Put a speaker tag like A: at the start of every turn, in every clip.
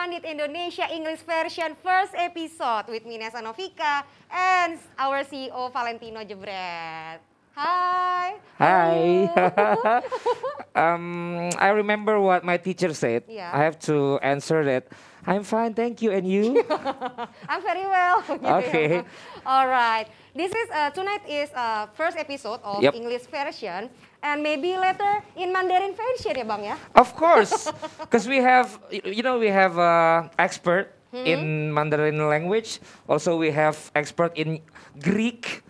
A: Pandit Indonesia English version first episode with me Nesa Novika and our CEO Valentino Jebret. Hi.
B: Hi. um, I remember what my teacher said.
A: Yeah.
B: I have to answer that. I'm fine, thank you. And you?
A: I'm very well.
B: Okay.
A: All right. This is uh, tonight is uh, first episode of
B: Yep.
A: English version and maybe later in Mandarin version ya Bang ya.
B: of course, because we have, you know, we have uh, expert
A: Hmm?
B: in Mandarin language. Also, we have expert in Greek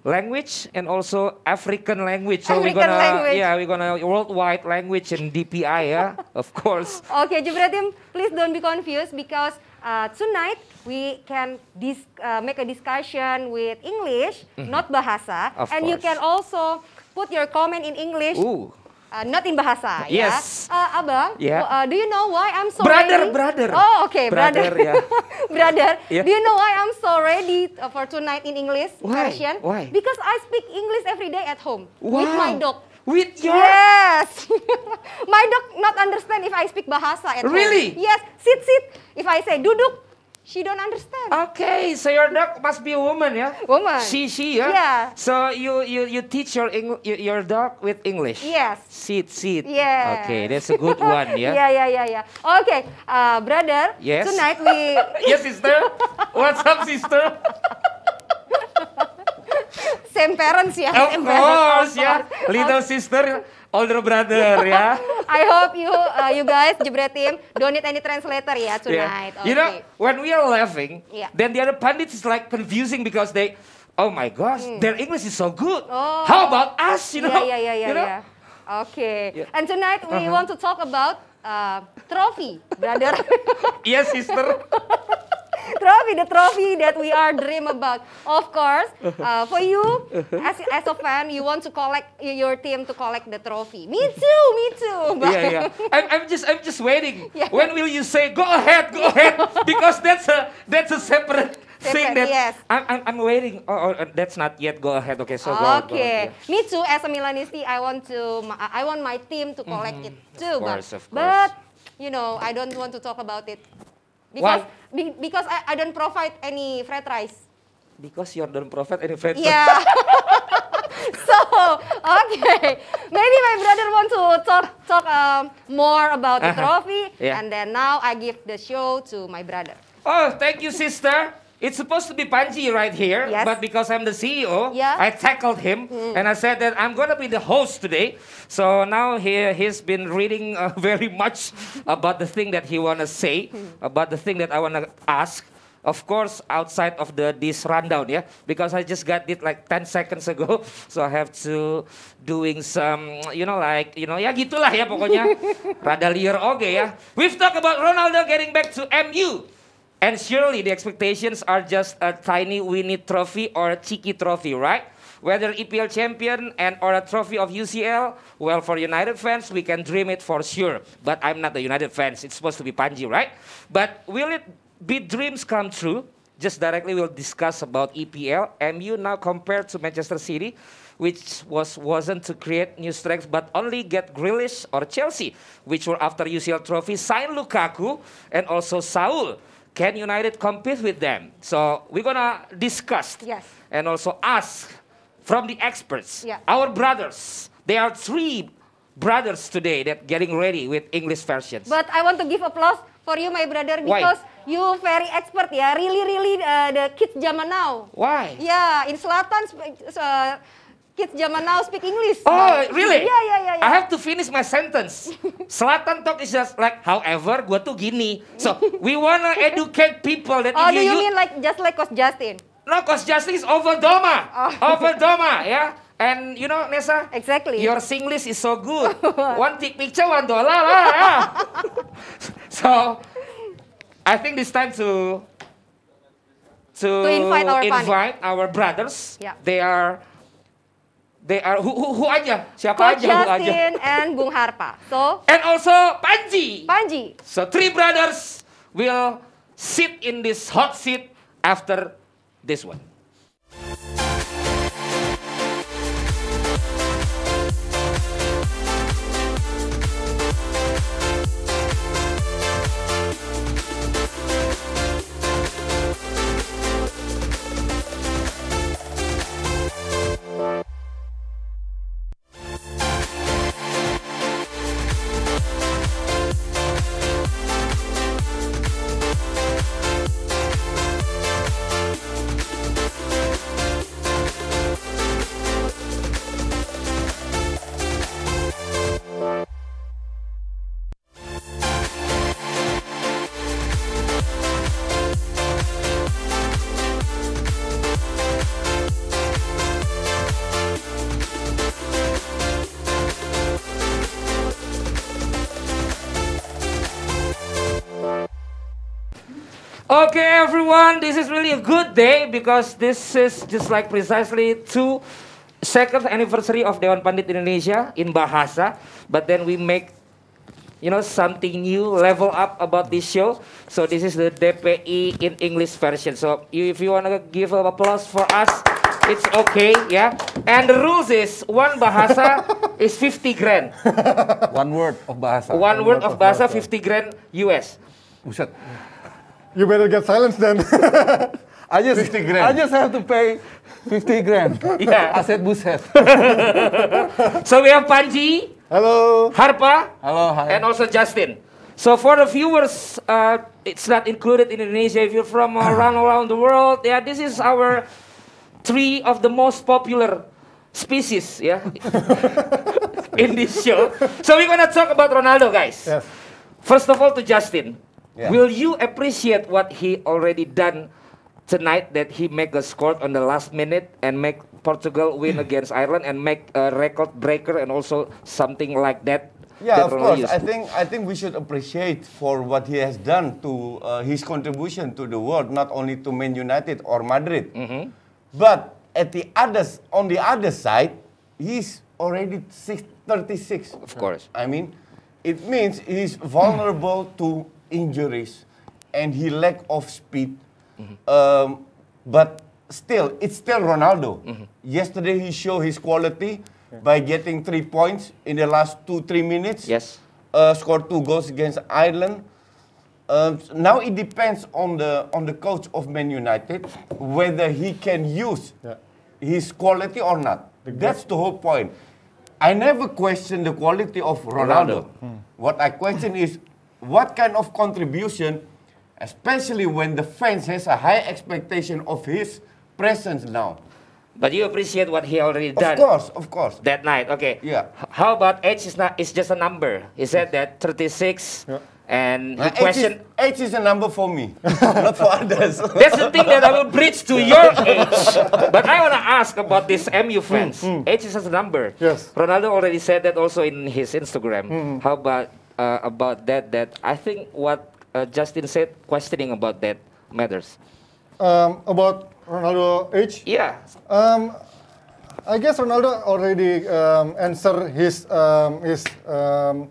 B: language and also African language. So we're
A: Hmm? African
B: gonna,
A: language.
B: yeah, we're gonna worldwide language and DPI, yeah, of course.
A: Okay, Jebret team, please don't be confused because uh, tonight we can dis- uh, make a discussion with English, not bahasa.
B: Of
A: and you can also put your comment in English,
B: Ooh.
A: uh, not in bahasa.
B: Yes.
A: Ya. Uh, Abang,
B: Yeah.
A: uh, do you know why I'm so
B: Brother,
A: ready?
B: brother.
A: Oh, okay, brother.
B: Brother, yeah.
A: brother,
B: Yeah.
A: do you know why I'm so ready uh, for tonight in English
B: Why?
A: version?
B: Why?
A: Because I speak English every day at home with my
B: Wow.
A: dog.
B: With your
A: Yes. My dog not understand if I speak bahasa at home.
B: Really?
A: Yes. Sit sit. If I say duduk, she don't understand.
B: Okay, so your dog must be a woman, yeah?
A: Woman.
B: She, she, yeah?
A: Yeah.
B: So you, you, you teach your Eng- your dog with English?
A: Yes.
B: Sit, sit.
A: Yes.
B: Okay, that's a good one, yeah?
A: yeah, yeah, yeah, yeah. Okay, uh, brother.
B: Yes.
A: Tonight we
B: yes, sister. What's up, sister?
A: same parents ya.
B: of course,
A: of
B: yeah. Little sister, older brother, yeah?
A: I hope you uh, you guys Jebret team don't need any translator ya
B: Yeah.
A: tonight.
B: You know, when we are laughing,
A: Yeah.
B: then the other pundits is like confusing because they, oh my gosh, their English is so good.
A: Hmm. Oh.
B: How about us, you know?
A: Yeah, yeah, yeah, yeah,
B: You know?
A: yeah. Okay.
B: Yeah.
A: And tonight we
B: Uh-huh.
A: want to talk about uh, trophy, brother.
B: Yes, sister.
A: trophy, the trophy that we are dream about. Of course, uh, for you as, as a fan, you want to collect your team to collect the trophy. Me too, me too. But-
B: yeah, yeah. I'm, I'm just, I'm just waiting.
A: Yeah.
B: When will you say, go ahead, go ahead? because that's a, that's a separate, thing
A: Separate,
B: that
A: yes.
B: I'm, I'm, I'm waiting. Oh, oh, that's not yet. Go ahead. Okay, so go. go
A: Okay,
B: ahead,
A: me too. As a Milanisti, I want to, I want my team to collect it too.
B: Of course,
A: but,
B: of course.
A: but you know, I don't want to talk about it because be, because I, I don't provide any fried rice.
B: Because you're the prophet and friend.
A: Yeah. so okay, maybe my brother want to talk talk um, more about the
B: Uh-huh.
A: trophy,
B: Yeah.
A: and then now I give the show to my brother.
B: Oh, thank you, sister. It's supposed to be Panji right here,
A: Yes.
B: but because I'm the CEO,
A: Yeah.
B: I tackled him and I said that I'm gonna be the host today. So now he he's been reading uh, very much about the thing that he wanna say, about the thing that I wanna ask. Of course, outside of the this rundown, yeah, because I just got it like 10 seconds ago, so I have to doing some, you know, like, you know, ya gitulah ya pokoknya. Rada liar oke ya. We've talked about Ronaldo getting back to MU. And surely the expectations are just a tiny Winnie trophy or a cheeky trophy, right? Whether EPL champion and or a trophy of UCL, well, for United fans, we can dream it for sure. But I'm not a United fans. It's supposed to be Panji, right? But will it be dreams come true? Just directly we'll discuss about EPL. MU now compared to Manchester City, which was wasn't to create new strengths but only get Grealish or Chelsea, which were after UCL trophy, sign Lukaku and also Saul. Can United compete with them? So we're gonna discuss
A: Yes.
B: and also ask from the experts,
A: Yeah.
B: our brothers. There are three brothers today that getting ready with English versions.
A: But I want to give applause for you, my brother,
B: Why?
A: because you very expert ya, really, really uh, the kids zaman now.
B: Why?
A: Yeah, in Selatan, uh, kids zaman now speak English.
B: Oh, really?
A: Yeah, yeah, yeah, yeah.
B: I have to finish my sentence. Selatan talk is just like, however, gua tuh gini. So, we wanna educate people that
A: oh,
B: if
A: do
B: you,
A: mean like just like Coach Justin?
B: no, cause justice over Doma.
A: Oh.
B: Over Doma, yeah. And you know, Nessa,
A: Exactly.
B: your Singlish is so good. one tick picture, one dollar lah. yeah. so, I think it's time to to,
A: To invite our
B: invite our brothers.
A: Yeah.
B: They are they are who, who, who aja? Siapa
A: Coach
B: aja? Who aja?
A: Justin and Bung Harpa. So,
B: And also Panji.
A: Panji.
B: So three brothers will sit in this hot seat after this one. Okay, everyone, this is really a good day because this is just like precisely two second anniversary of Dewan Pandit Indonesia in Bahasa. But then we make, you know, something new, level up about this show. So this is the DPI in English version. So if you wanna give a applause for us, it's okay, yeah. And the rules is one Bahasa is 50 grand.
C: One word of bahasa.
B: One word of Bahasa 50 grand US.
C: Buset.
D: You better get silence then.
C: I just
D: 50 grand.
C: I just have to pay 50 grand.
B: Yeah.
C: I said buset.
B: So we have Panji,
D: Hello.
B: Harpa,
C: Hello. hi.
B: and also Justin. So for the viewers, uh, it's not included in Indonesia. If you're from around around the world, yeah, this is our three of the most popular species, yeah, in this show. So we're gonna talk about Ronaldo, guys.
D: Yes.
B: First of all, to Justin,
C: Yeah.
B: will you appreciate what he already done tonight? That he make a score on the last minute and make Portugal win against Ireland and make a record breaker and also something like that.
E: Yeah,
B: that
E: of course.
B: used
E: I think I think we should appreciate for what he has done to uh, his contribution to the world, not only to Man United or Madrid,
B: Mm-hmm.
E: but at the others on the other side, he's already six, 36.
B: Of course.
E: I mean, it means he's vulnerable to injuries and he lack of speed. Um, but still, it's still Ronaldo. Yesterday he showed his quality by getting three points in the last two, three minutes.
B: Yes.
E: Uh, scored two goals against Ireland. Um, now it depends on the on the coach of Man United whether he can use
D: Yeah.
E: his quality or not. That's the whole point. I never question the quality of Ronaldo. What I question is what kind of contribution, especially when the fans has a high expectation of his presence now.
B: But you appreciate what he already done.
E: Of course, of course.
B: that night. Okay.
E: Yeah.
B: How about age is not? It's just a number. He said that 36,
D: Yeah.
B: and he
E: Now, age, is,
B: question.
E: age is a number for me, not for others.
B: That's the thing that I will bridge to your age. But I want to ask about this MU fans. Mm, mm. Age is just a number.
D: Yes.
B: Ronaldo already said that also in his Instagram. Mm, how about uh, about that? That I think what uh, Justin said, questioning about that matters.
D: Um, about Ronaldo age.
B: Yeah.
D: Um, I guess Ronaldo already um, answered his um, his um,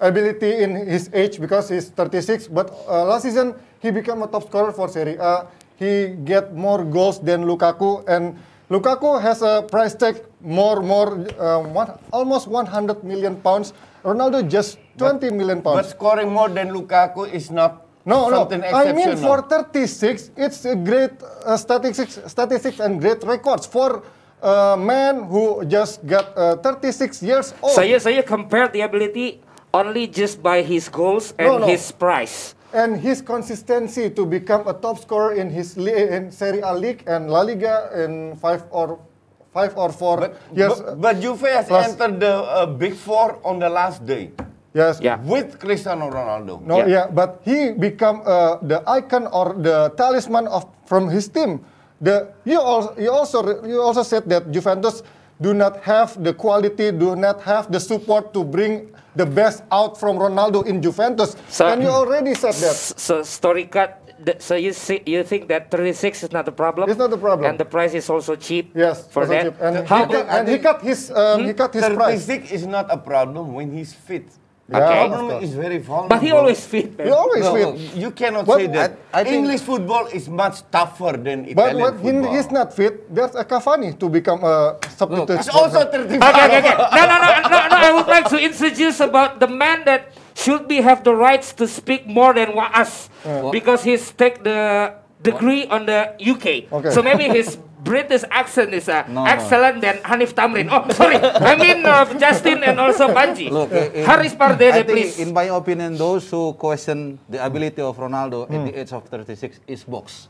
D: ability in his age because he's 36. But uh, last season he became a top scorer for Serie A. He get more goals than Lukaku, and Lukaku has a price tag more more um, one, almost 100 million pounds. Ronaldo just 20 million
E: but
D: pounds.
E: But scoring more than Lukaku is not
D: No, no.
E: something
D: I mean, for 36, it's a great uh, statistics, statistics and great records for a man who just got uh, 36 years old.
B: Saya saya compare the ability only just by his goals and
D: No, no.
B: his price.
D: and his consistency to become a top scorer in his in Serie A league and La Liga in five or five or four
E: But,
D: years.
E: but, but Juve has
D: plus-
E: entered the uh, big four on the last day
D: yes.
B: Yeah.
E: with Cristiano Ronaldo.
D: No,
B: Yeah.
D: yeah, but he become uh, the icon or the talisman of from his team. The you also you also you also said that Juventus do not have the quality, do not have the support to bring the best out from Ronaldo in Juventus.
B: So-
D: and you already said that.
B: So story cut. Th- So you see, you think that 36 is not a problem?
D: It's not a problem.
B: And the price is also cheap.
D: Yes,
B: For that.
D: cheap. And,
B: How
D: he, cut, and he cut his um, he cut his price.
E: 36 is not a problem when he's fit.
D: Yeah,
E: the
B: Okay.
E: problem is very vulnerable.
B: but he always fit. man.
D: He always
E: No,
D: fit.
E: no, you cannot
D: But
E: say that.
C: I- I
E: English football is much tougher than
D: it
E: is.
D: But when he,
E: football.
D: he's not fit, there's a Cavani to become a substitute.
E: It's also
D: him.
E: 35.
B: Okay, okay, okay. No, no, no, no, no. I would like to introduce about the man that should be have the rights to speak more than wa- us because he's take the degree on the UK.
D: Okay.
B: So maybe his British accent is uh,
C: No, no.
B: excellent than Hanif Tamrin. Oh, sorry. I mean uh, Justin and also Panji.
C: Look, in-
B: Haris Pardede, please.
C: in my opinion, those who question the ability of Ronaldo at the age of 36 is box.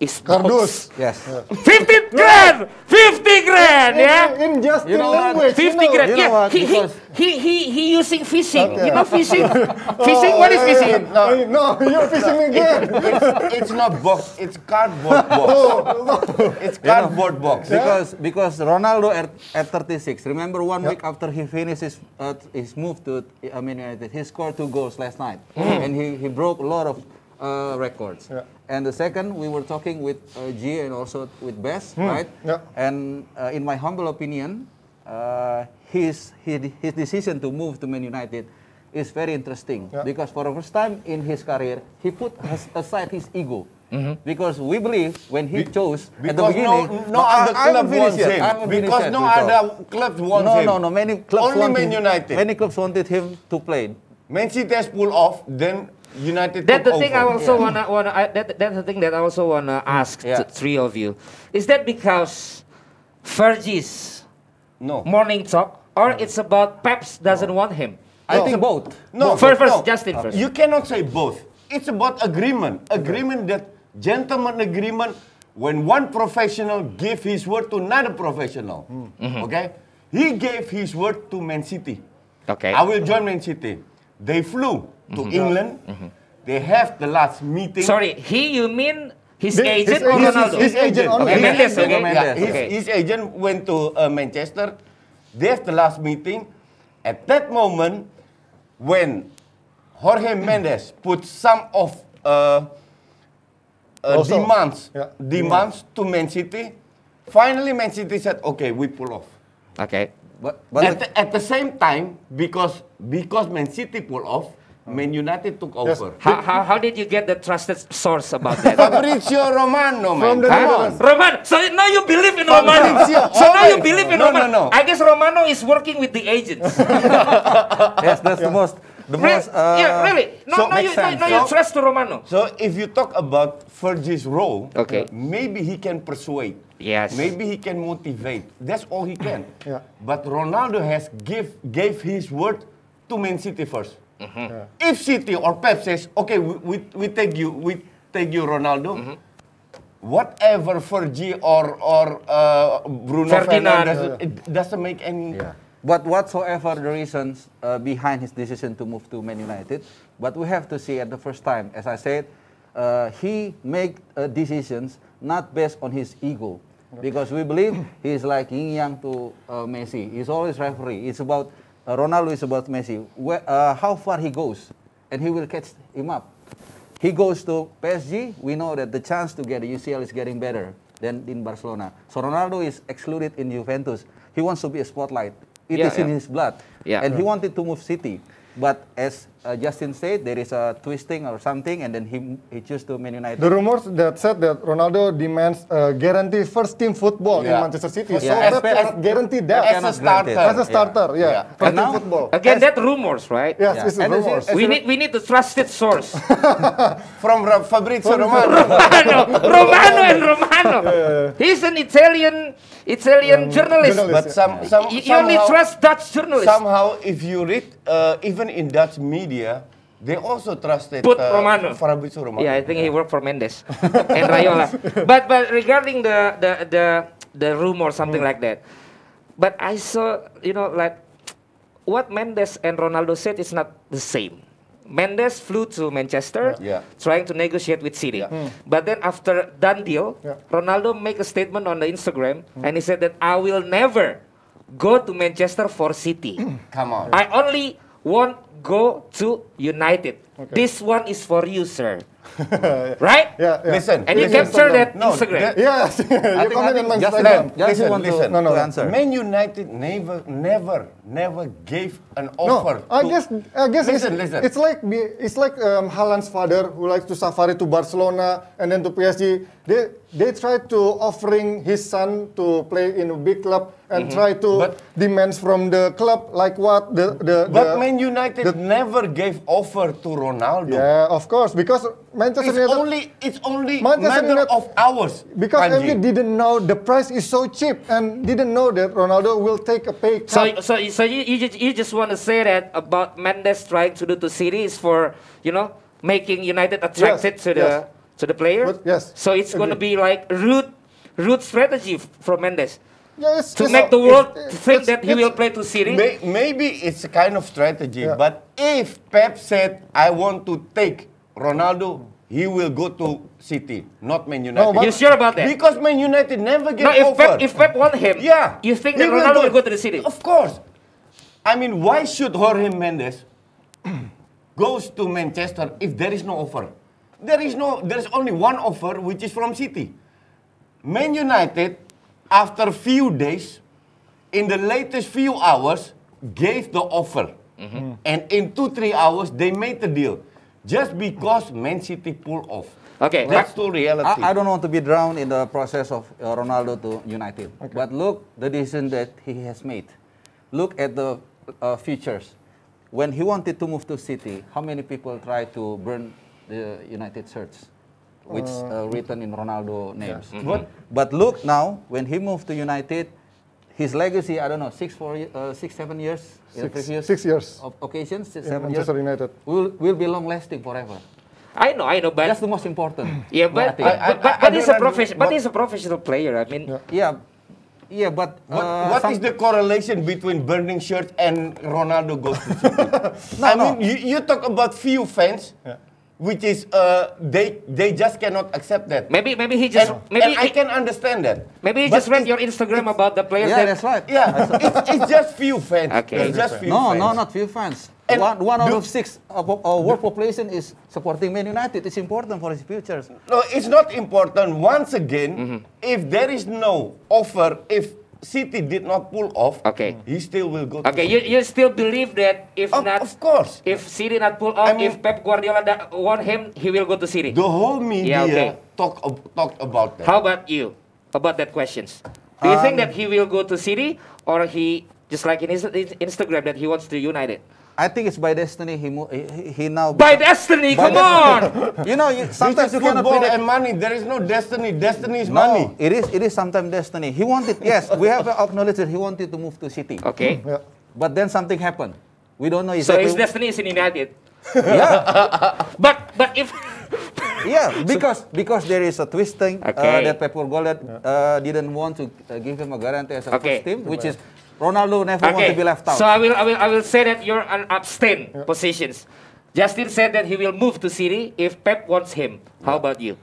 B: Is
D: Kardus.
C: Yes.
B: 50 grand! 50 grand, yeah?
D: In, in just
C: You know what?
D: language.
B: 50
D: you know.
B: grand.
C: you know
B: yeah,
C: what,
B: he, he, he, he, he using fishing.
D: Okay.
B: You know fishing? fishing, what is
D: Oh,
B: fishing?
D: yeah, yeah. Hey, No, you're fishing again.
E: it's, it's not box, it's cardboard box. it's cardboard box.
C: Because because Ronaldo at, at 36. Remember one week after he finished his uh, his move to I mean United, he scored two goals last night, and he, he broke a lot of uh, records.
D: Yeah.
C: And the second, we were talking with uh, G and also with Bess, right?
D: Yeah.
C: And uh, in my humble opinion, uh, his, his his decision to move to Man United is very interesting
D: Yeah.
C: because for the first time in his career, he put as- aside his ego. Because we believe when he chose at the beginning,
E: no, no other
C: I
E: club
C: haven't
E: wants
C: finished
E: him.
C: I haven't finished
E: Because no
C: with
E: other clubs want
C: no,
E: him.
C: no, no. no. Many clubs
E: Only
C: wanted,
E: Man United.
C: Many clubs wanted him to play.
E: Man City has pulled off, then United
B: That's the
E: took
B: thing I also
C: Yeah.
B: wanna wanna. I, that, that's the thing that I also wanna ask
C: Yeah.
B: the three of you. Is that because Fergie's
E: No.
B: morning talk, or it's about Peps doesn't want him?
C: I think both.
E: No,
B: First- first,
E: no.
B: Justin first.
E: You cannot say both. It's about agreement. Agreement that gentleman agreement when one professional give his word to another professional.
B: Mm-hmm.
E: Okay? He gave his word to Man City.
B: Okay.
E: I will join Man City. They flew to
B: Mm-hmm.
E: England. They have the last meeting.
B: Sorry, he you mean his
D: The-
B: agent
D: his
B: or
D: agent-
B: Ronaldo?
D: his agent only.
B: Okay,
D: His
B: Mendes,
C: agent.
B: okay.
C: Mendes.
E: Yeah, his,
B: Okay.
E: his agent went to uh, Manchester. They have the last meeting. At that moment, when Jorge Mendes put some of uh, uh,
D: Also,
E: demands
D: yeah.
E: demands to Man City, finally Man City said, "Okay, we pull off."
B: Okay.
C: But, but
E: At the, at the same time, because because Man City pull off, Man United took
D: Yes.
E: over.
B: How, how, how did you get the trusted source about that?
E: Fabrizio Romano, man.
D: From the
E: Come
D: Netherlands.
E: on.
B: Roman, so now you believe in Romano.
E: Fabrizio,
B: So now you believe in
E: No,
B: Romano.
E: no, no.
B: I guess Romano is working with the agents.
C: yes, that's the most, the
B: Re-
C: most. Uh,
B: yeah, really. No,
E: so
B: no,
C: makes
B: you, no,
C: sense.
B: no, you
E: So-
B: trust to Romano.
E: So if you talk about Fergie's role,
B: Okay.
E: maybe he can persuade.
B: Yes.
E: Maybe he can motivate. That's all he can.
D: Yeah.
E: But Ronaldo has give gave his word to Man City 1st
B: Mm-hmm.
E: If City or Pep says, okay, we, we, we take you, we take you, Ronaldo.
B: Mm-hmm.
E: Whatever Fergie or or uh, Bruno
B: Ferdinand.
E: Fernandes, it doesn't make any.
C: Yeah. But whatsoever the reasons uh, behind his decision to move to Man United, but we have to see at the first time, as I said, uh, he make uh, decisions not based on his ego, because we believe he is like yin yang to uh, Messi. He's always referee. It's about Ronaldo is about Messi. Where, uh, how far he goes, and he will catch him up. He goes to PSG, we know that the chance to get a UCL is getting better than in Barcelona. So Ronaldo is excluded in Juventus. He wants to be a spotlight. It is
B: Yeah,
C: in
B: yeah.
C: his blood.
B: Yeah.
C: And he wanted to move City. But as uh, Justin said, there is a twisting or something, and then he, he chose to Man United.
D: The rumors that said that Ronaldo demands uh, guarantee first team football in Manchester City.
E: For
D: So
C: sure.
D: Pep cannot guarantee that.
E: As a starter.
D: As a starter, yeah.
E: Yeah.
D: First
C: And
D: team football.
B: Again, that rumors, right?
D: Yes,
C: Yeah.
D: it's
C: And
D: rumors.
C: you-
B: We need we need the trusted source.
E: From Fabrizio Romano.
B: Romano, Romano and Romano. He's an Italian Italian journalist.
D: journalist.
E: But some, some
B: You, you only
E: somehow-
B: trust Dutch journalists.
E: Somehow, if you read, uh, even in Dutch media, they also trusted
B: Put
E: uh,
B: Romano.
E: Fabrizio Romano.
B: Yeah, I think he worked for Mendes and Raiola. But but regarding the the the the rumor something mm. like that, but I saw you know like what Mendes and Ronaldo said is not the same. Mendes flew to Manchester,
E: Yeah.
B: trying to negotiate with City. Mm. But then after done deal,
D: Yeah.
B: Ronaldo make a statement on the Instagram, mm. and he said that I will never go to Manchester for City.
E: Come on.
B: I only want go to United. This one is for you, sir. right?
D: Yeah, yeah.
E: Listen.
B: And you
E: listen.
B: capture that
E: No,
B: Instagram.
E: that-
D: Yes,
C: I
D: you
C: think, I
D: comment on my
C: Justin,
D: Instagram.
C: Justin
E: Listen,
C: want to,
E: listen.
D: No, no,
C: to answer.
E: Man United never, never, never gave an offer.
D: No.
E: I
D: guess I guess
E: Listen,
D: it's,
E: listen.
D: it's like it's like um, Haaland's father who likes to safari to Barcelona and then to PSG. They they try to offering his son to play in a big club and mm-hmm. try to.
E: But-
D: demands from the club like what the the,
E: But
D: the
E: Man United
D: the-
E: never gave offer to Ronaldo.
D: yeah of course because Manchester
E: It's
D: United
E: only, it's only
D: Manchester
E: matter
D: United-
E: of hours.
D: because
E: Panji.
D: MU didn't know the price is so cheap and didn't know that Ronaldo will take a pay cut.
B: So, so, so you, you, just, you just want to say that about Mendes trying to do to City is for, you know, making United attracted to the
D: yes.
B: To the player?
D: But- yes,
B: So it's going to be like root root strategy f- from Mendes
D: yeah, it's,
B: to make the world
D: it's-
B: think
D: it's-
B: that he will play to City.
E: May- maybe it's a kind of strategy,
D: Yeah.
E: but if Pep said, I want to take Ronaldo, he will go to City, not Man United.
D: but-
B: you sure about that?
E: Because Man United never gave
B: no, if
E: offer.
B: Pep, if Pep want him,
E: yeah.
B: you think that Ronaldo will go to the City?
E: Of course. I mean, why should Jorge Mendes goes to Manchester if there is no offer? There is no, there is only one offer, which is from City. Man United, after a few days, in the latest few hours, gave the offer. And in two, three hours, they made the deal. Just because Man City pulled off.
B: Okay,
E: That's
B: but-
E: the reality.
C: I, I don't want to be drowned in the process of uh, Ronaldo to United. But look the decision that he has made. Look at the uh, futures. When he wanted to move to City, how many people tried to burn the United shirts, which uh, written in Ronaldo names?
E: But
C: But look now, when he moved to United, his legacy, I don't know, six, four, uh, six seven years
D: Six-
C: previous
D: six years
C: of occasions, six,
D: in
C: seven years,
D: Manchester United.
C: will, will be long lasting forever.
B: I know, I know, but
C: That's the most important.
B: yeah, but
C: think.
B: but,
E: I-
B: but, but,
E: I- I
B: he's a
E: don't
B: professional. But
E: what-
B: he's a professional player. I mean,
D: Yeah.
C: Yeah, yeah, but
E: what,
C: uh,
E: what
C: some-
E: is the correlation between burning shirts and Ronaldo goes to
C: No,
E: I
C: no.
E: mean, you, you talk about few fans, which is uh, they they just cannot accept that.
B: maybe maybe he just
E: and,
B: maybe
E: and I can understand that.
B: maybe he
E: But
B: just read your Instagram about the players.
C: Yeah,
B: that,
C: that's right.
E: Yeah, it's, it's just few fans.
B: Okay.
E: It's just few
C: No,
E: fans.
C: no, not few fans.
E: And
C: one one out of six of our world population is supporting Man United. It's important for his futures.
E: No, it's not important. Once again,
B: Mm-hmm.
E: if there is no offer, if City did not pull off,
B: Okay.
E: he still will go.
B: Okay, you, you still believe that if
E: Of,
B: not
E: of course.
B: if City not pull off,
E: I mean-
B: if Pep Guardiola want him, he will go to City.
E: The whole media
B: Yeah, okay.
E: talk talked about that.
B: How about you? About that questions? Do you think
C: Um,
B: that he will go to City or he just like in his Instagram that he wants to United?
C: I think it's by destiny. He mo- he, he now.
B: By destiny,
C: By
B: come on!
C: you know, you, sometimes you cannot
E: football
C: predict.
E: and money. There is no destiny. Destiny is
C: No,
E: money.
C: it is it is sometimes destiny. He wanted yes, we have acknowledged that he wanted to move to City.
B: Okay.
D: Yeah.
C: But then something happened. We don't know exactly.
B: So
C: exactly.
B: his destiny is in United.
C: yeah,
B: But but if
C: yeah, because because there is a twisting uh, that Pep Guardiola uh, didn't want to uh, give him a guarantee as a
B: Okay.
C: first team, which is Ronaldo never want
B: okay,
C: to be left out.
B: so I will I will I will say that you're an abstain positions. Justin said that he will move to City if Pep wants him. How about you?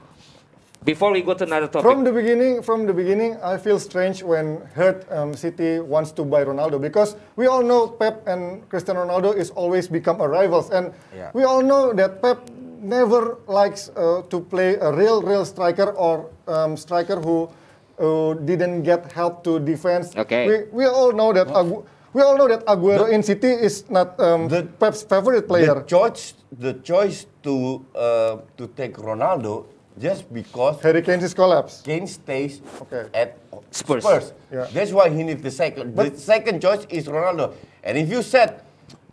B: Before we go to another topic.
D: From the beginning, from the beginning, I feel strange when heard um, City wants to buy Ronaldo because we all know Pep and Cristiano Ronaldo is always become a rivals, and
C: Yeah.
D: we all know that Pep never likes uh, to play a real, real striker or um, striker who who didn't get help to defense.
B: Okay.
D: We, we all know that. Agu- we all know that Aguero in City is not um,
E: The-
D: Pep's favorite player.
E: The choice, the choice to uh, to take Ronaldo just because
D: Harry Kane's collapse.
E: Kane stays
D: Okay.
E: at
B: Spurs.
D: Yeah.
E: That's why he needs the second. the
D: But-
E: second choice is Ronaldo. And if you said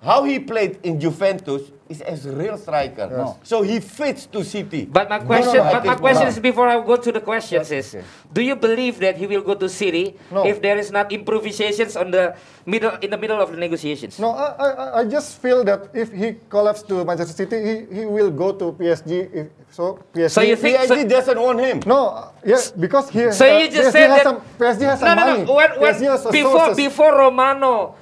E: how he played in Juventus is as real striker,
C: No.
E: so he fits to City.
B: But my question,
D: no,
B: but my question is before I go to the questions is, do you believe that he will go to City
D: No.
B: if there is not improvisations on the middle in the middle of the negotiations?
D: No, I, I, I- I just feel that if he collapses to Manchester City, he, he will go to PSG. If, so PSG.
B: So you think-
E: PSG doesn't want him.
D: No, uh, yes, because he.
B: So you just
D: PSG
B: said
D: has
B: that
D: some, PSG has
B: no,
D: some
B: no,
D: money.
B: no. When, when,
D: PSG has
B: before
D: sources.
B: before Romano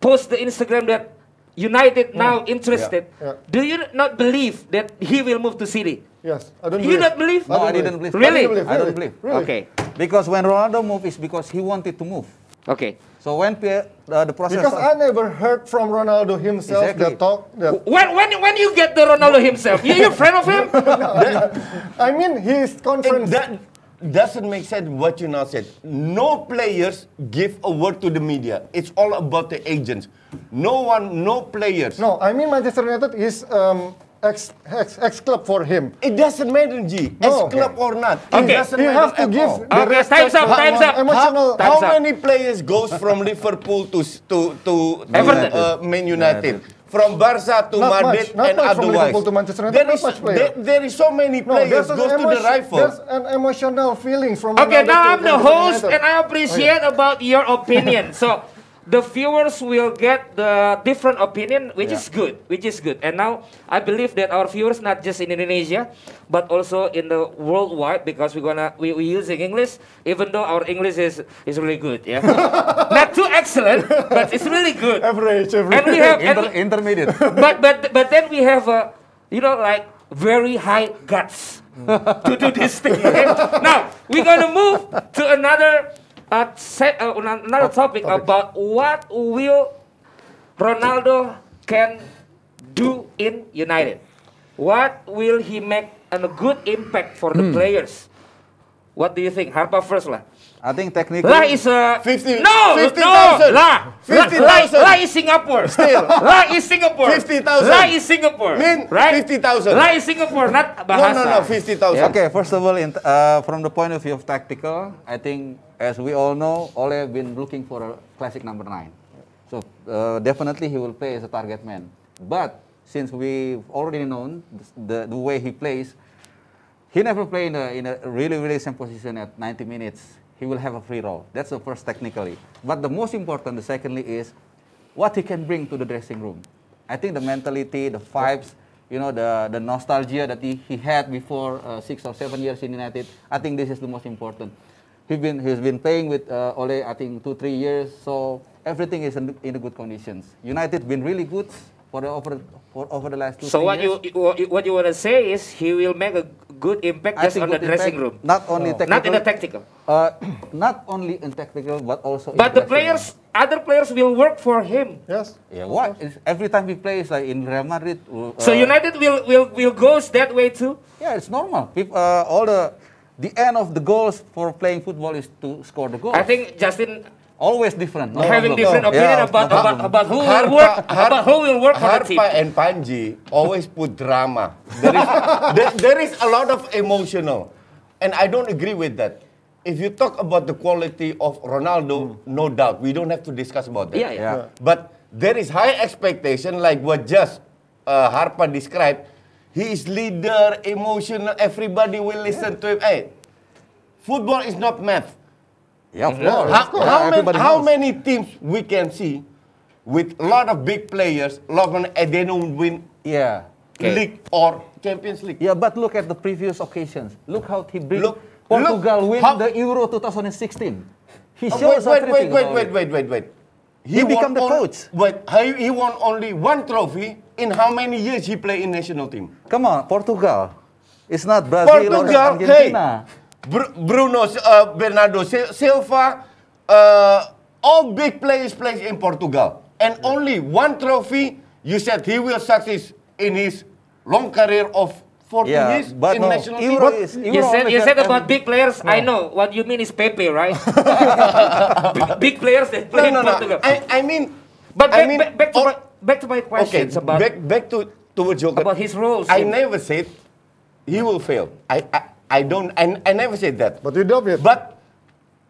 B: post the Instagram that United now interested,
D: Yeah.
B: do you not believe that he will move to City?
D: Yes, I don't
B: You
D: believe.
B: not believe?
C: No, I didn't believe.
B: Really?
C: I don't believe.
D: Really?
B: Okay,
C: Because when Ronaldo moved, is because he wanted to move.
B: okay.
C: So when P- uh, the process.
D: Because I never heard from Ronaldo himself
C: Exactly.
D: that talk that.
B: When when when you get the Ronaldo himself, you you a friend of him?
D: I mean, his
E: And
D: conference.
E: that doesn't make sense what you now said. No players give a word to the media. It's all about the agents. No one, no players.
D: no, I mean Manchester United is um, ex, ex ex club for him.
E: It doesn't matter, G.
D: No.
E: As club or not.
B: Okay.
E: It doesn't
D: He
E: matter
D: have to give
E: all.
D: the
B: Okay, time's up, time's up.
D: Emotional.
E: How, how
B: Time's up.
E: many players goes from Liverpool to to to, uh, Man United? From Barca to
D: Not
E: Madrid
D: much, not
E: and
D: much from
E: otherwise.
D: Liverpool to Manchester United,
E: There
D: not
E: is,
D: much player.
E: there, there is so many
D: No,
E: players
D: an,
E: goes to the rifle.
D: there's an emotional feeling from.
B: Okay, now I'm the host
D: United.
B: and I appreciate about your opinion. So the viewers will get the different opinion, which is good, which is good. And now I believe that our viewers, not just in Indonesia, but also in the worldwide, because we're gonna we we using English, even though our English is is really good, yeah, not too excellent, but it's really good.
D: Average,
B: And
D: average.
B: we have, and we-
C: intermediate.
B: but but but then we have a you know like very high guts to do this thing. okay? now we're gonna move to another uh, set, uh, another topic about what will Ronaldo can do in United. what will he make a good impact for the players? What do you think? Harpa first lah.
C: I think technically.
B: La is a
E: 50
B: no
E: 50,000.
B: no La
E: 50,000.
B: La, La is Singapore still La is Singapore
E: 50,000.
B: La is Singapore
E: Mean
B: right
E: 50,000.
B: La is Singapore not
E: No,
B: bahasa
E: no, no, no, 50,000.
C: Okay, first of all, in, uh, from the point of view of tactical, I think, as we all know, Ole have been looking for a classic number nine. So uh, definitely he will play as a target man. But since we've already known the, the way he plays, he never played in a, in a really, really same position at 90 minutes. He will have a free role. That's the first technically. But the most important, the secondly, is what he can bring to the dressing room. I think the mentality, the vibes, you know, the, the nostalgia that he, he had before uh, six or seven years in United, I think this is the most important. He's been, he's been playing with uh, Ole, I think, two, three years, so everything is in, in good conditions. United been really good for the, over, for over the last two,
B: so what
C: years.
B: you what you- what you want to say is he will make a good impact
C: I
B: just on the dressing
C: impact,
B: room
C: Not only technical.
B: not in the tactical
C: Uh, not only in technical, but also. in
B: but the players
C: room.
B: other players will work for him
D: Yes.
C: Yeah, what? Is every time he plays like in Real Madrid. uh,
B: so United will will will goes that way too
C: Yeah, it's normal. Peop- uh, all the the end of the goals for playing football is to score the goal.
B: I think Justin
C: always different. no
B: having
C: problem.
B: different opinion
C: Yeah,
B: about,
C: no
B: about about who will
E: Harpa-
B: work
E: Har-
B: about who will work for the team
E: Harpa and Panji always put drama. There is, there, there is a lot of emotional, and I don't agree with that. If you talk about the quality of Ronaldo, no doubt we don't have to discuss about that.
B: Yeah, yeah.
C: Yeah.
E: But there is high expectation, like what just uh, Harpa described. He is leader, emotional. Everybody will listen to him. Hey, football is not math.
C: Yeah, of mm-hmm. course.
E: How,
C: of course.
E: how, many, how many teams we can see with a lot of big players, of- and they don't win
C: Yeah.
B: Okay.
E: league or Champions League?
C: Yeah, but look at the previous occasions. Look how he bring
E: Look-
C: Portugal
E: look
C: win
E: how-
C: the Euro 2016. He
E: Oh,
C: shows
E: wait, wait, wait, wait, wait, wait, wait, wait.
C: He become the coach.
E: Wait, he, he won only one trophy in how many years he played in national team?
C: Come on, Portugal. It's not Brazil or
E: Portugal, hey,
C: Argentina.
E: Br- Bruno uh, Bernardo Sil- Silva, uh, all big players play in Portugal, and only one trophy. You said he will succeed in his long career of 40
C: Yeah,
E: years
C: but
E: in
C: no,
E: national team.
C: Euro is Euro
B: You said you said about big players. I know what you mean is Pepe, right? big, big players that play
E: no,
B: in
E: no.
B: Portugal.
E: I, I mean,
B: but
E: I
B: back,
E: mean,
B: back, back to
E: all-
B: my back to my
E: okay,
B: questions about
E: back back to towards your
B: about his roles.
E: I never said he will fail. I I, I don't. I, I never said that.
D: But you doubt it.
E: But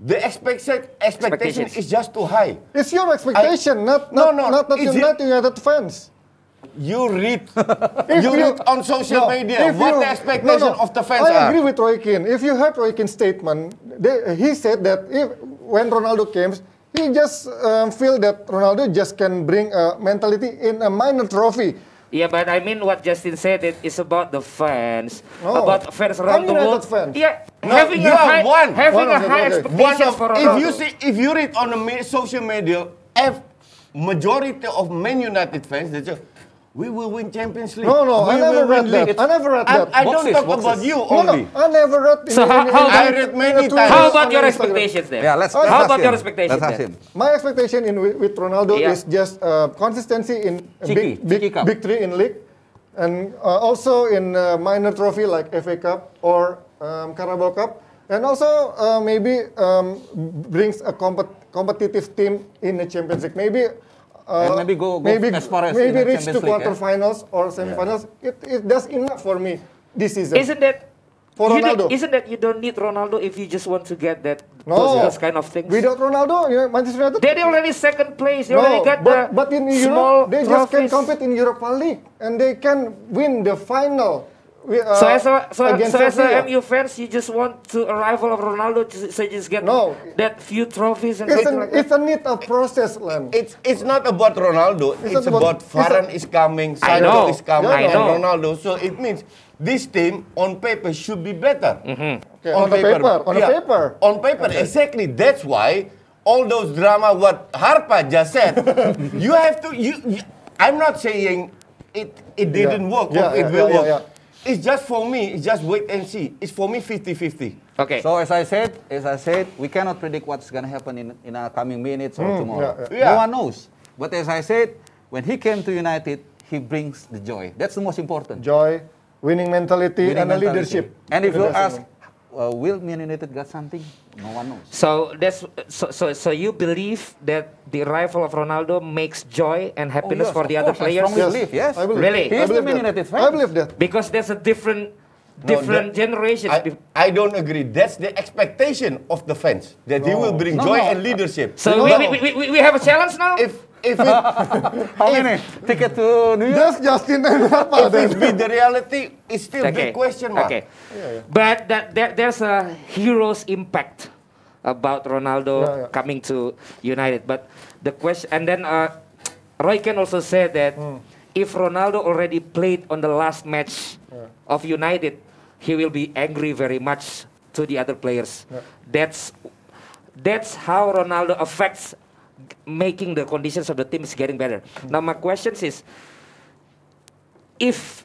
E: the expectation expectation is just too high.
D: it's your expectation, not
E: No,
D: not
E: no,
D: not, not
E: is it-
D: United United fans.
E: You read,
D: If
E: you read on social
D: no,
E: media what
D: you-
E: the expectation
D: no, no,
E: of the fans
D: I
E: are.
D: agree with Roy Keane. If you heard Roy Keane's statement, they, he said that if when Ronaldo came, he just um, feel that Ronaldo just can bring a mentality in a minor trophy.
B: Yeah, but I mean what Justin said. It is about the fans,
D: No.
B: about fans
D: I'm
B: around the world.
D: fan.
B: Yeah,
E: No,
B: having
E: you
B: a high,
E: one.
B: having
D: One
B: a high expectation
E: of,
B: for
E: if you see, if you read on the social media, F majority of Man United fans, they say, we will win Champions League.
D: No, no,
E: we
D: I never read that.
E: league."
D: I never read
E: I,
D: that.
E: I don't
C: Boxes,
E: talk
C: boxes.
E: about you only.
D: no, I never read. In,
B: So how- how
E: I read
D: in
E: many
D: the
E: times.
B: How about your
D: Instagram.
B: expectations then?
C: Yeah, let's,
D: How
C: let's
B: How
C: ask
B: about
C: him.
B: your expectations
C: Let's ask
B: then?
C: him.
D: My expectation in with, with Ronaldo
B: Yeah.
D: is just uh, consistency in a
C: Cheeky,
D: big, big,
C: cheeky
D: big three in league, and uh, also in uh, minor trophy like FA Cup or um, Carabao Cup, and also uh, maybe um, brings a compet- competitive team in the Champions League. Maybe. Uh,
C: And maybe go- go
D: maybe,
C: as far as
D: maybe reach to
C: Champions League, yeah?
D: quarterfinals or semifinals. It, it does enough for me this season.
B: Isn't that
D: For Ronaldo.
B: isn't that you don't need Ronaldo if you just want to get that
D: No.
B: those, those kind of things?
D: Without Ronaldo, you know, Manchester United.
B: They already second place. They
D: No,
B: already got
D: but,
B: the
D: but in Europe, they just can
B: trophies.
D: compete in Europa League and they can win the final. Wi- Uh,
B: So as a so, so as a MU fans, you just want to arrival of Ronaldo to, so you just get
D: No.
B: that few trophies and
D: It's, an,
B: like
D: it's a need of process, Len.
E: It's it's not about Ronaldo. It's,
D: not about-
E: about, Varane is coming,
B: I
E: Sancho is coming,
B: I
E: and
B: know.
E: Ronaldo. So it means this team on paper should be better.
D: Okay, on the paper, on the paper.
E: On paper, exactly. That's why all those drama what Harpa just said. you have to. You, you- I'm not saying it it didn't work
D: Yeah,
E: or it
D: yeah,
E: will
D: yeah,
E: work.
D: Yeah,
E: It's just for me. It's just wait and see. It's for me 50-50.
B: Okay.
C: So as I said, as I said, we cannot predict what's going to happen in, in our coming minutes or hmm, tomorrow.
D: yeah,
E: yeah.
C: No one knows. But as I said, when he came to United, he brings the joy. That's the most important.
D: Joy, winning mentality
C: Winning
D: and a
C: mentality.
D: leadership.
C: And if you ask,
D: it.
C: Uh, will Man United got something? No one knows.
B: So that's so, so so you believe that the arrival of Ronaldo makes joy and happiness
C: yes,
B: for the other
C: course, I
B: players?
C: strongly believe, yes.
D: I believe.
B: Really?
D: I
C: He is the
D: believe
C: Man
D: that.
C: United fan.
D: I believe that.
B: Because there's a different
E: No,
B: different
E: that-
B: generation.
E: I, I don't agree. That's the expectation of the fans that he will bring
C: No,
E: joy
C: no.
E: and leadership.
B: so
D: No,
B: we,
D: no.
B: we, we, we, we have a challenge now.
E: if if it,
C: How many? Ticket to New York?
D: Just Justin and
E: if it be the reality, it's still
B: okay.
E: big question mark.
B: Okay. But that, there, there's a hero's impact about Ronaldo
D: Yeah, yeah.
B: coming to United. But the question, and then uh, Roy can also say that
D: Hmm.
B: if Ronaldo already played on the last match of United, he will be angry very much to the other players. That's that's how Ronaldo affects making the conditions of the team is getting better.
D: Hmm.
B: Now my question is, if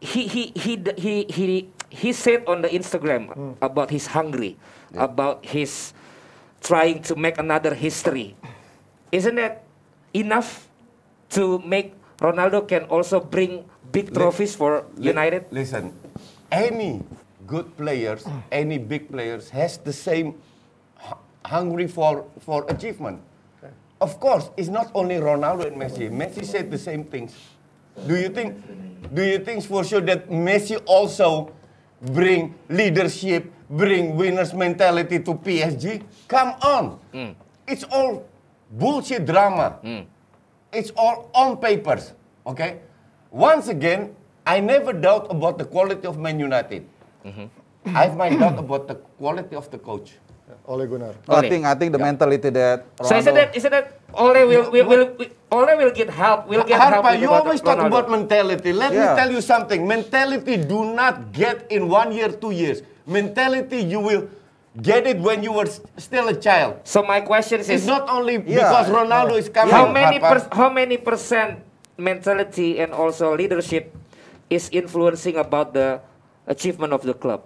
B: he he he he he he said on the Instagram
D: Hmm.
B: about his hungry, about his trying to make another history. Isn't that enough to make Ronaldo can also bring big trophies for United?
E: Listen, any good players, any big players has the same hu- hungry for, for achievement. Of course, it's not only Ronaldo and Messi. Messi said the same things. Do you think do you think for sure that Messi also bring leadership, bring winners mentality to PSG? Come on. Hmm. It's all bullshit drama. Hmm. It's all on papers. Okay? Once again, I never doubt about the quality of Man United. Mm-hmm. I have my doubt about the quality of the coach.
D: Ole Gunnar.
C: I
B: Ole.
C: think I think the mentality that
B: So isn't that isn't that Ole will will, will, will Ole will get help will get help
E: Harpa,
B: with
E: you always talk
B: Ronaldo.
E: about mentality. Let me
C: Yeah.
E: tell you something. Mentality do not get in one year, two years. Mentality you will get it when you were still a child.
B: So my question is,
E: It's not only
C: Yeah.
E: because Ronaldo is coming.
B: how many per, how many percent mentality and also leadership is influencing about the achievement of the club?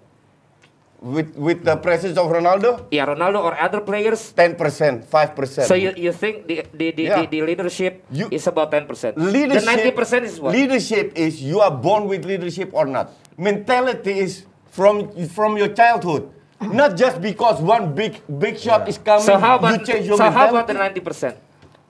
E: With with the presence of Ronaldo?
B: Yeah, Ronaldo or other players.
E: 10%, 5%.
B: So you, you think the the, the,
E: Yeah.
B: the, the leadership
E: You-
B: is about ten percent?
E: leadership,
B: The ninety percent is what?
E: Leadership is you are born with leadership or not. Mentality is from from your childhood, not just because one big big shot is coming.
B: so how
E: you
B: about
E: change your
B: so how about the ninety percent?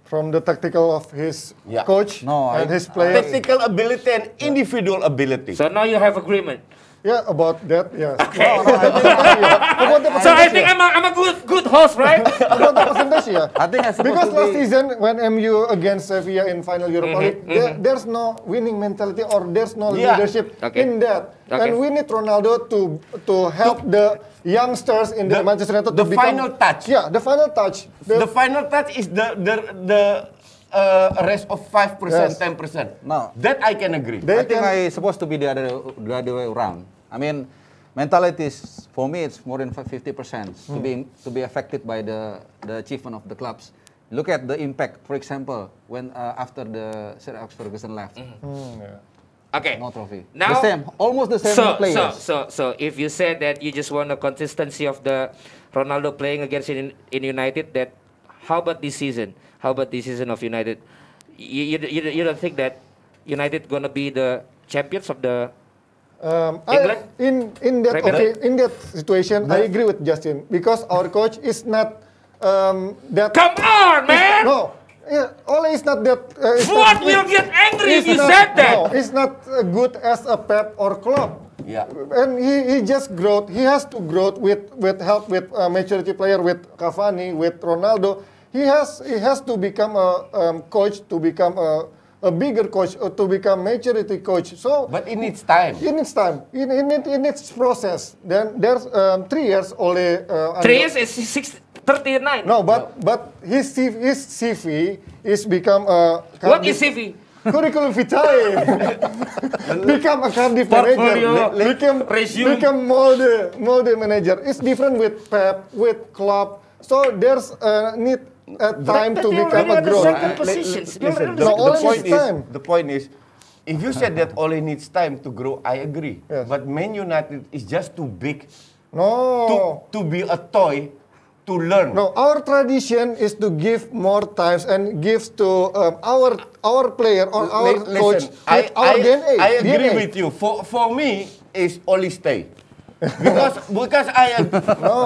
D: From the tactical of his
E: Yeah.
D: coach
C: No,
D: and
C: I-
D: his players.
E: Technical ability and individual ability.
B: So now you have agreement.
D: Yeah, about that, yes.
B: Okay.
D: No, I think, yeah. About the
B: So I think
D: yeah.
B: I'm a, I'm a good good host, right?
D: about the percentage, yeah.
C: I think supposed
D: Because last
C: be-
D: season when MU against Sevilla in final Europa
B: Mm-hmm,
D: League, there, there's no winning mentality or there's no
E: Yeah.
D: leadership
B: Okay.
D: in that.
B: Okay.
D: And we need Ronaldo to to help the youngsters in the,
E: The-
D: Manchester United
E: the
D: to become,
E: final touch.
D: Yeah, the final touch.
E: the final touch is the the the uh, rest of five percent,
D: Yes.
E: ten percent.
C: No.
E: that I can agree.
D: They
C: I think
D: can-
C: I supposed to be the other the other way around. I mean, mentality is for me it's more than fifty percent to be to be affected by the the achievement of the clubs. Look at the impact. For example, when uh, after the Sir Alex Ferguson left,
D: Hmm, yeah.
B: Okay.
C: no trophy.
B: Now-
C: the same, almost the same
B: So, so,
C: players.
B: so, so, if you said that you just want the consistency of the Ronaldo playing against in, in United, that how about this season? How about this season of United? You, you, you, you don't think that United gonna be the champions of the?
D: Um,
B: England?
D: I, in in that okay, in that situation, I agree with Justin because our coach is not um, that.
B: Come on, man!
D: No, yeah, Ole is not that. Uh, is
B: What
D: not-
B: will get angry if you
D: not-
B: said that?
D: No, he's not uh, good as a Pep or Klopp.
E: Yeah.
D: And he, he just growth. He has to grow with with help with uh, maturity player with Cavani with Ronaldo. He has he has to become a um, coach to become a, a bigger coach or to become maturity coach. So
E: But it needs time.
D: it needs time. It, it, need- it needs process. Then there's um, three years only. Uh,
B: Three years is six, 39.
D: No, but but his CV, his CV is become a.
B: What is CV?
D: Curriculum vitae. become a Cardiff
B: Portfolio,
D: manager. become
B: resume.
D: become molde molde manager. It's different with Pep, with Klopp. So there's uh, need a time
B: but
D: to become a
B: are the
D: growth.
B: second positions.
E: li-
B: You're
E: listen,
B: on
E: the,
B: the
E: the point is,
D: time.
E: the point is, if you said that Ole needs time to grow, I agree.
D: Yes.
E: But Man United is just too big
D: No.
E: to, to be a toy to learn.
D: No, our tradition is to give more times and gives to um, our our player or our
E: Li-
D: coach
E: I,
D: with our
E: I,
D: DNA.
E: I agree
D: DNA.
E: with you. For for me, is only stay. Because because I am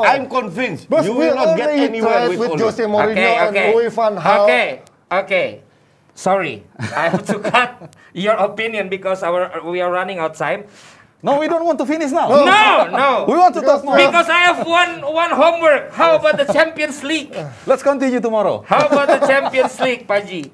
E: I'm convinced
D: But
E: you will not get anywhere with,
D: with. Jose Mourinho
B: okay,
D: and
B: okay.
D: Louis van Gaal.
B: Okay, okay. Sorry, I have to cut your opinion because our we are running out time.
C: No, we don't want to finish now.
B: No, no.
C: We want to talk more.
B: Because I have one one homework. How about the Champions League?
C: Let's continue tomorrow.
B: How about the Champions League, Paji?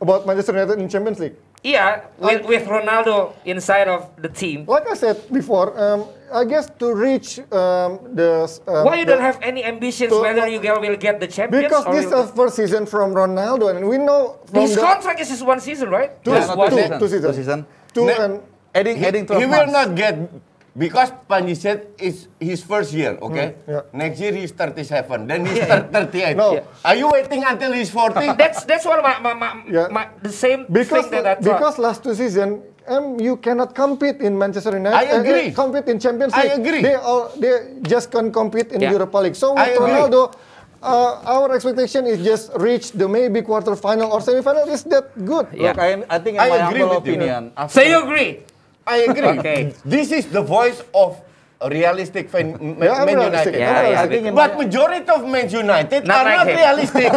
D: About Manchester United in Champions League.
B: Yeah, with, with Ronaldo inside of the team.
D: Like I said before, um, I guess to reach um, the um,
B: Why you
D: the-
B: don't have any ambitions
D: to-
B: whether you girl will get the champions
D: because
B: or
D: this
B: you-
D: is first season from Ronaldo, and we know from
B: his
D: the
B: contract is just one season, right?
D: two,
C: Yeah,
B: Just
C: not
B: one
C: two
B: season.
D: two seasons.
C: Two season.
D: two
E: Ne-
D: and
C: Adding,
E: He,
C: adding 12
E: he will
C: months.
E: not get because Panji said it's his first year, okay?
D: Hmm, yeah.
E: Next year he's 37, then he's thir- 38.
D: No.
E: Are you waiting until he's 40?
B: That's that's what my, my, my,
D: Yeah.
B: my the same
D: because
B: thing that I thought.
D: because last two season. Um, you cannot compete in Manchester United.
E: I
D: uh, uh,
E: agree.
D: compete in Champions
E: I
D: League.
E: agree.
D: They all they just can compete in
B: Yeah.
D: Europa League. So
E: I
D: with. Ronaldo, uh, our expectation is just reach the maybe quarterfinal or semifinal. Is that good?
B: Yeah.
C: Look, I, I think in
E: I
C: my
E: agree
C: humble
E: with you.
C: opinion,
B: so
C: after,
B: you agree?
E: I agree.
B: Okay.
E: This is the voice of realistic fan,
D: Yeah,
E: Man
D: realistic.
E: United.
B: Yeah, yeah.
C: I think in
E: But majority of Man United
B: Not
E: are
B: like
E: not
B: him.
E: realistic.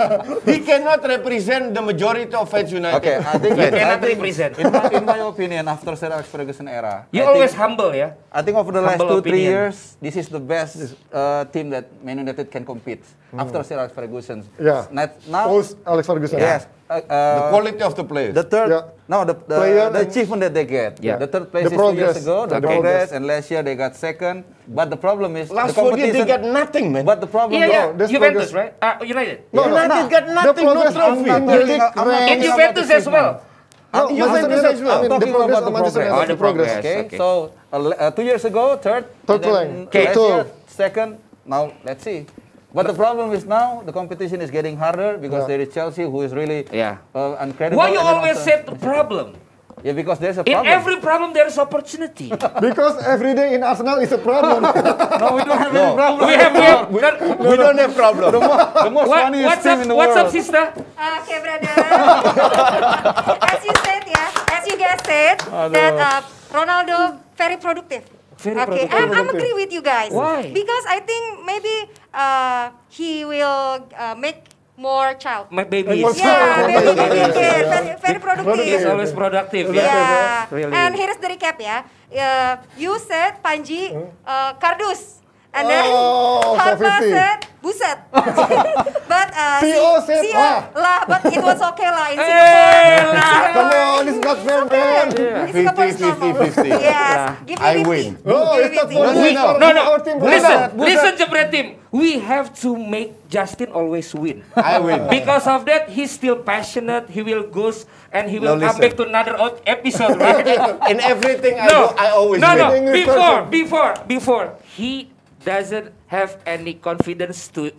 E: he cannot represent the majority of fans United.
C: okay, I think, I
B: cannot
C: think
B: represent.
C: in, my, in my opinion, after Sir Alex Ferguson era,
B: You
C: I
B: always
C: think,
B: humble, yeah?
C: I think over the last
B: Humble
C: two, three
B: opinion.
C: years, this is the best uh, team that Man United can compete after Sir Alex Ferguson.
D: Yeah.
C: Not- Now,
D: Post Alex Ferguson.
C: yes. Uh,
E: The
C: uh,
E: quality of the players.
C: the third,
D: Yeah.
C: no, the, the,
D: Player
C: the achievement that they get.
B: Yeah.
C: The third place
D: The
C: is two years ago, the
D: Okay.
C: progress, and last year they got second. But the problem is
E: Last
C: the
E: four years
C: competition.
E: they got nothing, man.
C: But the problem
B: Yeah,
C: is,
B: yeah.
D: this
B: Juventus,
D: progress-
B: right? Uh, United.
D: No, no,
E: United
D: no.
E: got
D: The
E: nothing, no
D: progress
E: trophy.
D: in the league
C: I'm not
D: ranks-
B: In
C: talking
B: Juventus
C: about
B: as well.
D: No,
E: Juventus
D: Manchester
E: as
D: United-
E: well.
D: I mean, the
C: talking about the progress.
B: Oh, the progress.
C: Okay,
B: Okay.
C: so uh, uh, two years ago, third.
D: Third
C: and then
D: rank.
C: last
D: Okay.
C: year, second. Now let's see. But the problem is now the competition is getting harder because
D: Yeah.
C: there is Chelsea who is really
B: Yeah.
C: uh, incredible.
B: Why you always say the problem?
C: Yeah, because there's a problem.
B: In
C: problem.
B: every problem, there is opportunity.
D: Because every day in Arsenal is a problem.
C: no, we don't have any problem.
B: we have, we have. not-
E: we don't have problem.
C: the most, the most
B: what,
C: funniest
B: what's
C: team
B: up?
C: in the
B: What's
C: world.
B: up, sister?
A: Okay, brother. as you said, yeah, as you guys said, that uh, Ronaldo very productive.
B: Very
A: okay,
B: productive.
A: I'm, I'm agree with you guys.
B: Why?
A: Because I think maybe uh, he will uh, make more child.
B: My baby
D: more
B: is.
A: Yeah,
D: Baby,
A: baby, baby,
D: baby,
A: kid. very, very productive.
B: He's always productive.
A: Yeah.
B: Yeah. Really.
A: And here's the recap ya. Uh, you said Panji uh, Kardus. And then
D: Oh,
A: Harpa
D: 450.
A: said Buset. but uh,
D: CEO said
A: CEO,
D: lah.
A: lah. But it was okay lah in
B: Hey,
A: Singapore.
B: lah.
D: Come on, it's not fair, man.
A: In Singapore it's
E: 50,
A: normal.
E: 50, 50.
A: Yes. Give me
E: I
A: 50.
E: win.
D: No,
A: Give
D: it's
A: me
D: not
A: 50.
D: for
B: We,
D: me.
B: no, no.
D: Our team
B: Listen,
D: Buset, Buset.
B: listen, Jebret team. We have to make Justin always win.
E: I win.
B: Because of that, he's still passionate. He will go s- and he will
E: No,
B: come
E: listen.
B: back to another o- episode, right?
E: In everything I
B: no,
E: do, I always
B: no,
E: win.
B: no.
D: English
B: Before,
D: person.
B: before, before, he doesn't have any confidence to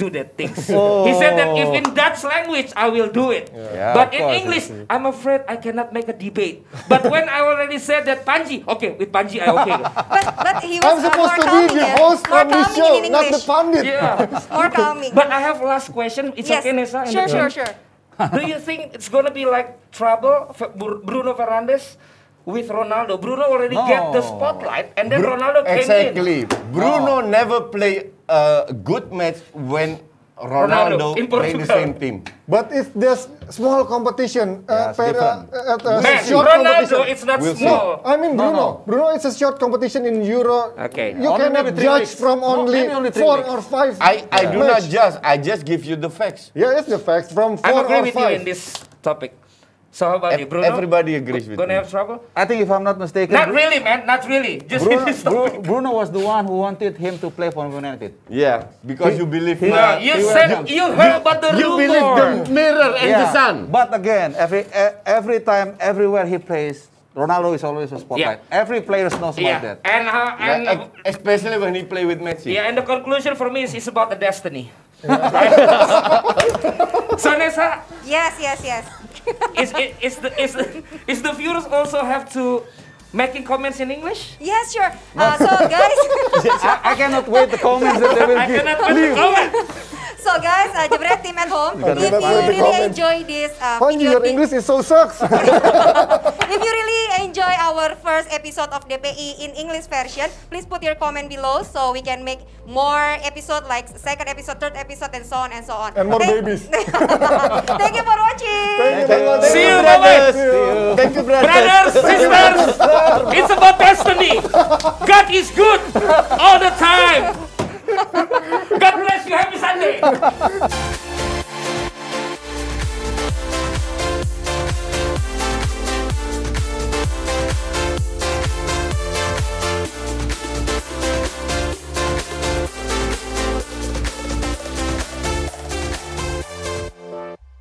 B: do that things. He said that if in Dutch language, I will do it.
C: Yeah,
B: but in
C: course,
B: English, I'm afraid I cannot make a debate. But when I already said that Panji, okay, with Panji, I okay.
A: But, but he was
D: I'm
A: uh,
D: supposed
A: more
D: to be the host
A: More
D: from this show,
A: in
D: not the
A: English.
D: pundit.
B: yeah.
A: More calming.
B: But I have last question. It's
A: yes.
B: okay, Nessa?
A: Sure, sure, sure.
B: Do you think it's gonna be like trouble for Bruno Fernandes with Ronaldo? Bruno already get the
C: No.
B: spotlight, and then
E: Bru-
B: Ronaldo came in.
E: Exactly. Bruno never play a good match when
B: Ronaldo
E: Ronaldo,
B: in
E: play the same team.
D: But if there's small competition,
C: Yeah,
D: uh,
C: it's
D: per, uh, at a
B: Man,
D: short
B: Ronaldo,
D: competition.
B: it's not
E: We'll see.
B: small.
D: I mean
C: No,
D: Bruno.
C: no.
D: Bruno, it's a short competition in Euro.
B: Okay.
D: You
C: Only
D: cannot judge
C: weeks.
D: from
C: No,
D: only
C: maybe only
D: four
C: weeks.
D: or five.
E: I, I do not judge, I just give you the facts.
D: Yeah, it's the facts. From
B: I
D: four
B: agree
D: or
B: with you
D: five.
B: in this topic. So how about
E: Ev-
B: you, Bruno?
E: everybody agrees with
B: Gonna
E: me.
B: have trouble?
C: I think if I'm not mistaken,
B: Not really, man. Not really. Just in
C: Bruno,
B: this
C: Bru- Bruno was the one who wanted him to play for Man United.
E: Yeah, because you believe
C: he-
B: No, you
C: he
B: said
C: was-
B: you heard about the
E: you
B: rumor.
E: believe the mirror and the sun.
C: But again, every e- every time, everywhere he plays, Ronaldo is always a spotlight. Every player knows
B: yeah.
C: about that.
B: And uh, and
E: Yeah, ex- especially when he play with Messi.
B: yeah, and the conclusion for me is it's about the destiny. so Nessa,
A: Yes, yes, yes.
B: is, is, is the is, the- is the viewers also have to making comments in English?
A: Yes, sure. Uh, so guys,
C: I, I cannot wait the comments that they will
B: I
C: give.
B: cannot wait to comment.
A: So guys, uh, Jebret team at home,
D: gotta
A: if you really
D: comments.
A: enjoy this uh,
D: Fanji,
A: video,
D: your English is so sucks.
A: if you really enjoy our first episode of DPI in English version, please put your comment below so we can make more episode like second episode, third episode, and so on and so on.
D: And more
A: Thank-
D: babies.
A: Thank you for watching.
D: Thank you, thank you.
B: See you,
E: brothers.
B: bye-bye.
E: Thank you, brothers.
B: Brothers, sisters, it's about destiny. God is good all the time. God bless you. Happy Sunday.